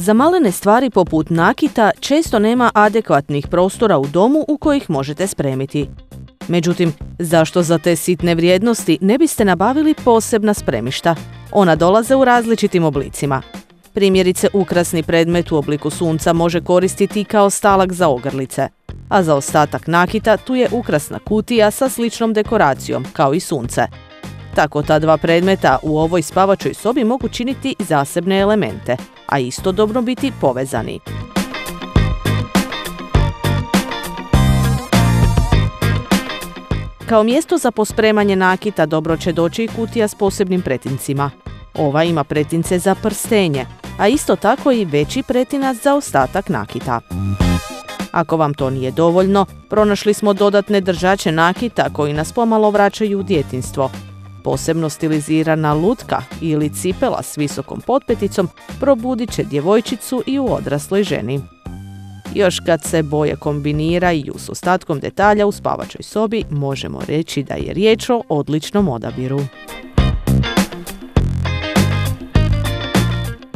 Za malene stvari poput nakita često nema adekvatnih prostora u domu u kojih možete spremiti. Međutim, zašto za te sitne vrijednosti ne biste nabavili posebna spremišta? Ona dolaze u različitim oblicima. Primjerice, ukrasni predmet u obliku sunca može koristiti kao stalak za ogrlice, a za ostatak nakita tu je ukrasna kutija sa sličnom dekoracijom, kao i sunce. Tako ta dva predmeta u ovoj spavačoj sobi mogu činiti zasebne elemente, a istodobno biti povezani. Kao mjesto za pospremanje nakita dobro će doći i kutija s posebnim pretincima. Ova ima pretince za prstenje, a isto tako i veći pretinac za ostatak nakita. Ako vam to nije dovoljno, pronašli smo dodatne držače nakita koji nas pomalo vraćaju u djetinstvo. Posebno stilizirana lutka ili cipela s visokom potpeticom probudit će djevojčicu i u odrasloj ženi. Još kad se boje kombiniraju s ostatkom detalja u spavačoj sobi, možemo reći da je riječ o odličnom odabiru.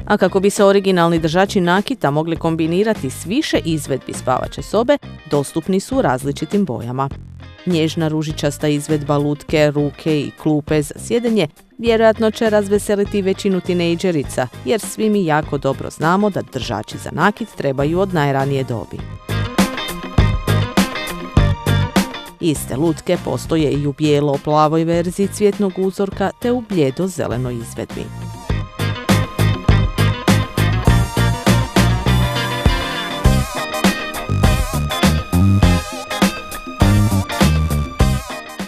A kako bi se originalni držači nakita mogli kombinirati s više izvedbi spavače sobe, dostupni su u različitim bojama. Nježna ružičasta izvedba lutke, ruke i klupe za sjedenje vjerojatno će razveseliti većinu tinejdžerica, jer svi mi jako dobro znamo da držači za nakit trebaju od najranije dobi. Iste lutke postoje i u bijelo-plavoj verziji cvjetnog uzorka te u bljedo-zelenoj izvedbi.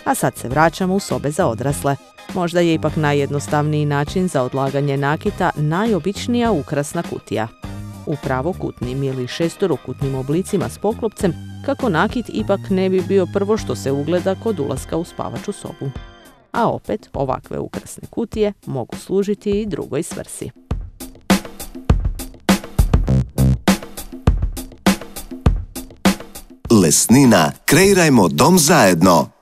A sad se vraćamo u sobe za odrasle. Možda je ipak najjednostavniji način za odlaganje nakita najobičnija ukrasna kutija. U pravokutnim ili šestorokutnim oblicima s poklopcem, kako nakit ipak ne bi bio prvo što se ugleda kod ulaska u spavaču sobu. A opet, ovakve ukrasne kutije mogu služiti i drugoj svrsi. Lesnina, kreirajmo dom zajedno.